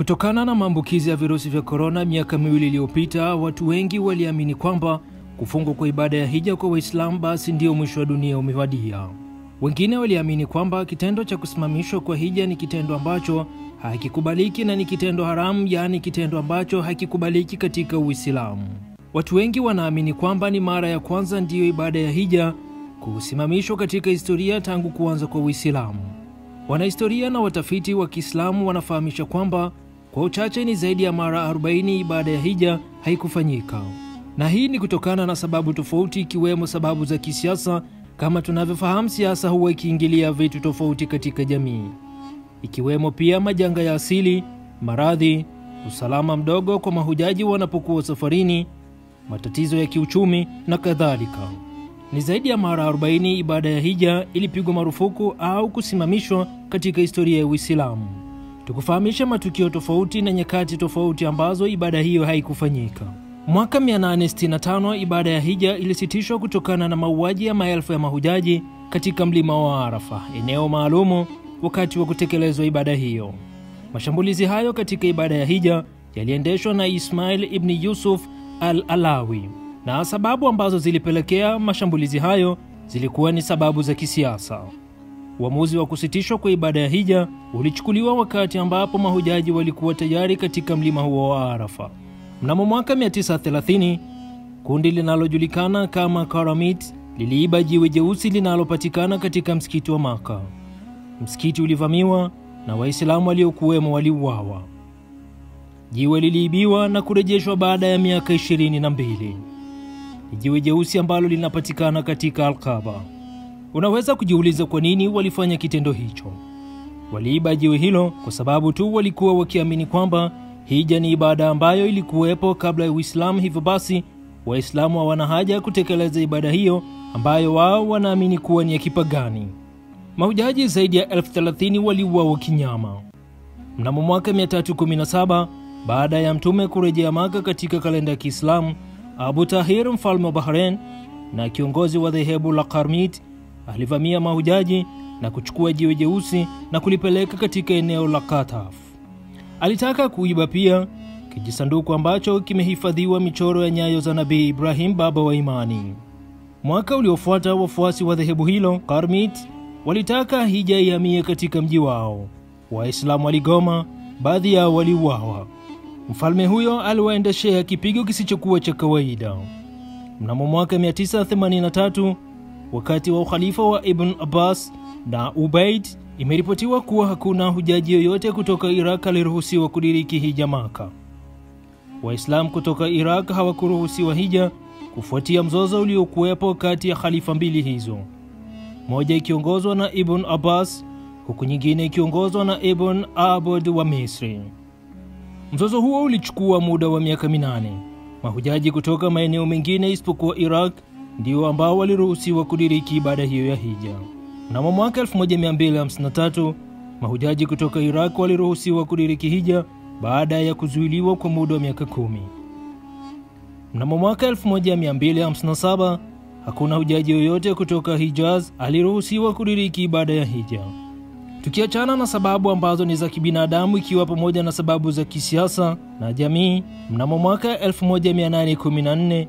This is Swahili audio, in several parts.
Kutokana na maambukizi ya virusi vya korona miaka miwili iliyopita, watu wengi waliamini kwamba kufungwa kwa ibada ya hija kwa Waislamu basi ndiyo mwisho wa dunia umewadia. Wengine waliamini kwamba kitendo cha kusimamishwa kwa hija ni kitendo ambacho hakikubaliki na ni kitendo haramu, yaani kitendo ambacho hakikubaliki katika Uislamu. Watu wengi wanaamini kwamba ni mara ya kwanza ndiyo ibada ya hija kusimamishwa katika historia tangu kuanza kwa Uislamu. Wanahistoria na watafiti wa Kiislamu wanafahamisha kwamba kwa uchache ni zaidi ya mara 40 ibada ya hija haikufanyika, na hii ni kutokana na sababu tofauti, ikiwemo sababu za kisiasa. Kama tunavyofahamu, siasa huwa ikiingilia vitu tofauti katika jamii, ikiwemo pia majanga ya asili, maradhi, usalama mdogo kwa mahujaji wanapokuwa safarini, matatizo ya kiuchumi na kadhalika. Ni zaidi ya mara 40 ibada ya hija ilipigwa marufuku au kusimamishwa katika historia ya Uislamu. Tukufahamisha matukio tofauti na nyakati tofauti ambazo ibada hiyo haikufanyika. Mwaka 865 ibada ya hija ilisitishwa kutokana na mauaji ya maelfu ya mahujaji katika mlima wa Arafa, eneo maalumu, wakati wa kutekelezwa ibada hiyo. Mashambulizi hayo katika ibada ya hija yaliendeshwa na Ismail ibni Yusuf al-Alawi na sababu ambazo zilipelekea mashambulizi hayo zilikuwa ni sababu za kisiasa. Uamuzi wa kusitishwa kwa ibada ya hija ulichukuliwa wakati ambapo mahujaji walikuwa tayari katika mlima huo wa Arafa. Mnamo mwaka 930 kundi linalojulikana kama Karamit liliiba jiwe jeusi linalopatikana katika msikiti wa Maka. Msikiti ulivamiwa na Waislamu waliokuwemo waliuawa. Jiwe liliibiwa na kurejeshwa baada ya miaka ishirini na mbili. Ni jiwe jeusi ambalo linapatikana katika Alkaba. Unaweza kujiuliza kwa nini walifanya kitendo hicho. Waliiba jiwe hilo kwa sababu tu walikuwa wakiamini kwamba hija ni ibada ambayo ilikuwepo kabla ya Uislamu, hivyo basi Waislamu hawana haja ya kutekeleza ibada hiyo ambayo wao wanaamini kuwa ni ya kipagani. Mahujaji zaidi ya elfu thelathini waliuawa kinyama. Mnamo mwaka 317 baada ya mtume kurejea Maka katika kalenda ya Kiislamu, Abu Tahir mfalme wa Bahrain na kiongozi wa dhehebu la Karmit alivamia mahujaji na kuchukua jiwe jeusi na kulipeleka katika eneo la Kataf. Alitaka kuiba pia kijisanduku ambacho kimehifadhiwa michoro ya nyayo za Nabii Ibrahim, baba wa imani. Mwaka uliofuata wafuasi wa dhehebu hilo Karmit walitaka hija ihamie katika mji wao. Waislamu waligoma, baadhi yao waliuawa. Mfalme huyo aliwaendeshea kipigo kisichokuwa cha kawaida. Mnamo mwaka 983 wakati wa ukhalifa wa Ibn Abbas na Ubaid, imeripotiwa kuwa hakuna hujaji yoyote kutoka Iraq aliruhusiwa kudiriki hija Maka. Waislamu kutoka Iraq hawakuruhusiwa hija kufuatia mzozo uliokuwepo kati ya khalifa mbili hizo, moja ikiongozwa na Ibn Abbas huku nyingine ikiongozwa na Ibn Abud wa Misri. Mzozo huo ulichukua muda wa miaka minane. Mahujaji kutoka maeneo mengine isipokuwa Iraq ndio ambao waliruhusiwa kudiriki ibada hiyo ya hija. Mnamo mwaka 1253 mahujaji kutoka Iraq waliruhusiwa kudiriki hija baada ya kuzuiliwa kwa muda wa miaka kumi. Mnamo mwaka 1257 hakuna hujaji yoyote kutoka Hijaz aliruhusiwa kudiriki ibada ya hija. Tukiachana na sababu ambazo ni za kibinadamu ikiwa pamoja na sababu za kisiasa na jamii, mnamo mwaka 1814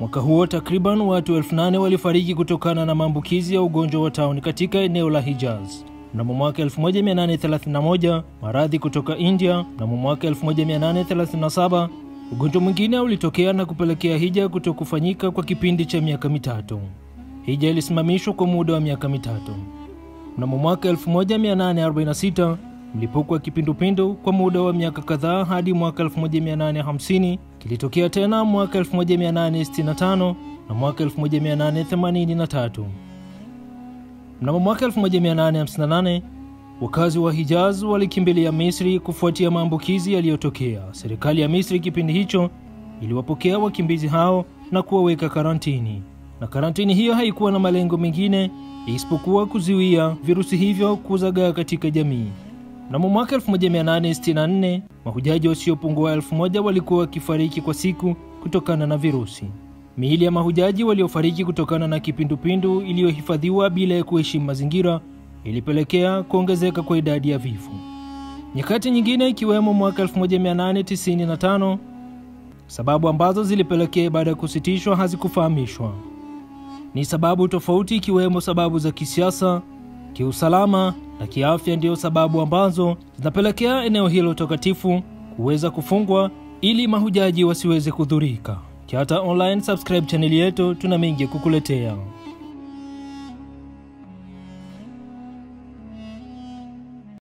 mwaka huo takriban watu elfu nane walifariki kutokana na maambukizi ya ugonjwa wa tauni katika eneo la Hijaz. Mnamo mwaka 1831 maradhi kutoka India. Mnamo mwaka 1837 ugonjwa mwingine ulitokea na kupelekea hija kutokufanyika kwa kipindi cha miaka mitatu. Hija ilisimamishwa kwa muda wa miaka mitatu. Mnamo mwaka 1846 mlipuko wa kipindupindu kwa muda wa miaka kadhaa hadi mwaka 1850 kilitokea tena mwaka 1865 na mwaka 1883. Mnamo mwaka 1858 wakazi wa Hijaz walikimbilia Misri kufuatia maambukizi yaliyotokea. Serikali ya Misri kipindi hicho iliwapokea wakimbizi hao na kuwaweka karantini, na karantini hiyo haikuwa na malengo mengine isipokuwa kuzuia virusi hivyo kuzagaa katika jamii. Mnamo mwaka 1864 mahujaji wasiopungua elfu moja walikuwa wakifariki kwa siku kutokana na virusi. Miili ya mahujaji waliofariki kutokana na kipindupindu iliyohifadhiwa bila ya kuheshimu mazingira ilipelekea kuongezeka kwa idadi ya vifo. Nyakati nyingine ikiwemo mwaka 1895 sababu ambazo zilipelekea baada ya kusitishwa hazikufahamishwa. Ni sababu tofauti ikiwemo sababu za kisiasa, kiusalama na kiafya ndiyo sababu ambazo zinapelekea eneo hilo takatifu kuweza kufungwa ili mahujaji wasiweze kudhurika. Kyata Online, subscribe chaneli yetu, tuna mengi kukuletea.